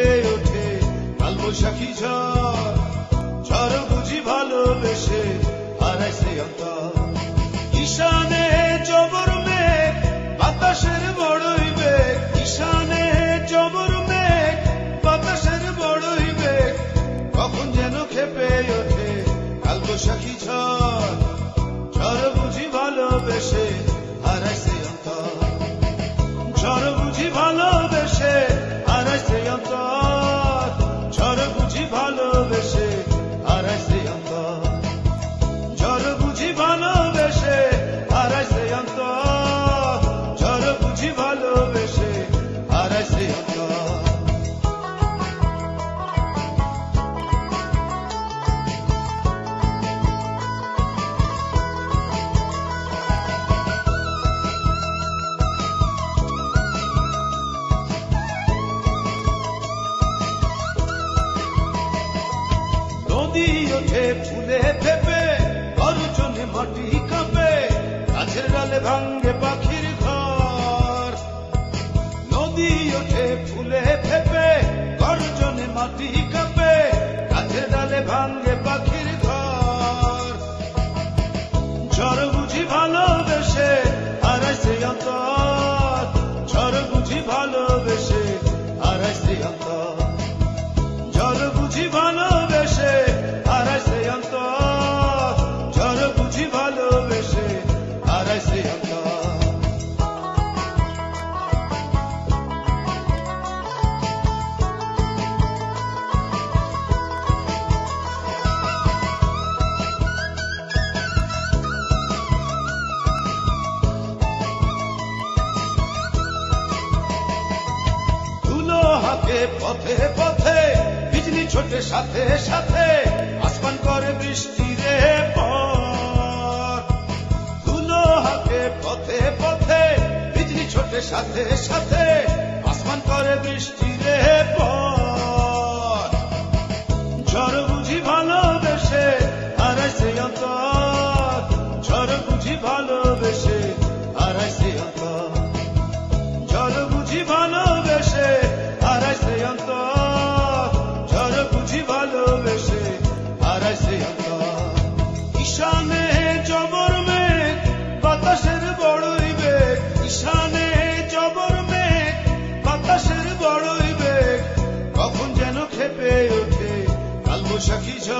খেপে ওঠে কালবৈশাখী ঝড়। ঝড় বুঝি ভালোবেসে হারাইছে অন্তর। ঈশানে জবর বাতাসের বড়ই বেগ। ঈশানে জবর বাতাসের বড়ই বেগ। কখন যেন খেপে ওঠে কালবৈশাখী ঝড়। ঝড় বুঝি ভালোবেসে ওঠে ফুলে ফেপে, গর্জনে মাটি কাঁপে, গাছের ডালে ভাঙ্গে পাখির ঘর। নদী ওঠে ফুলে ফেপে, গর্জনে মাটি হাতে পথে পথে, বিজলি ছোটে সাথে সাথে, আসমান করে বৃষ্টি রে ধুলো হাতে, পথে পথে, বিজলি ছোটে সাথে সাথে, আসমান করে বৃষ্টি রে ঝড় বুঝি ভালোবেসে হারাইছে অন্তর। ঝড় বুঝি ভালো Shaki